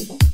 was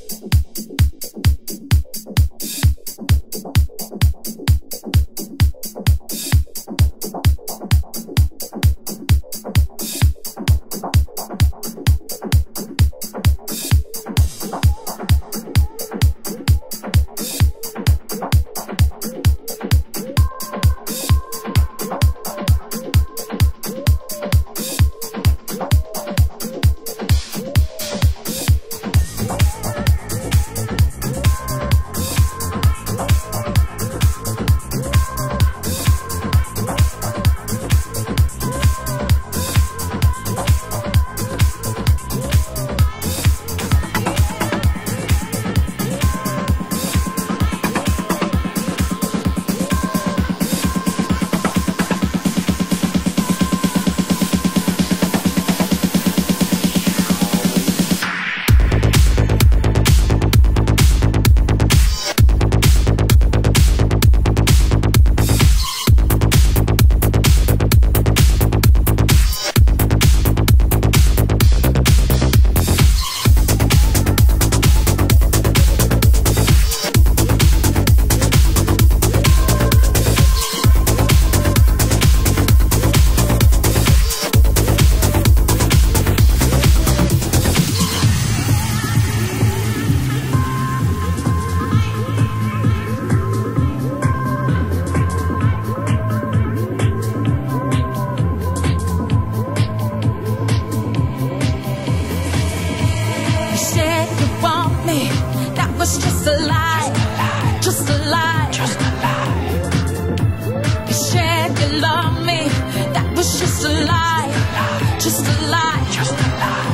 just a lie, just a lie, just a lie.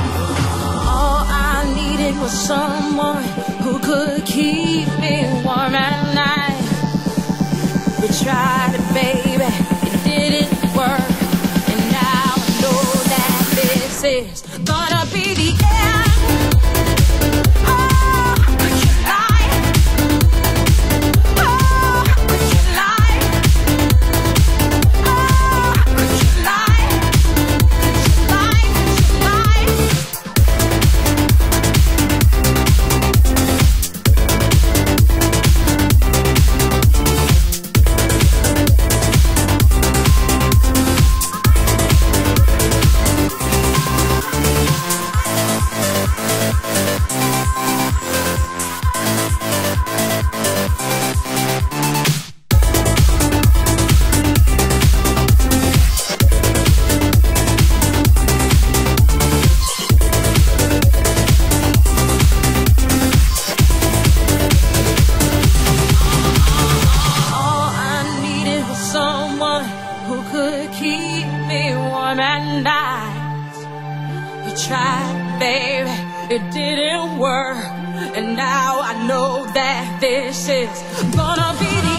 All I needed was someone who could keep me warm at night. We tried it, baby, it didn't work, and now I know that this is tried, baby, it didn't work. And now I know that this is gonna be the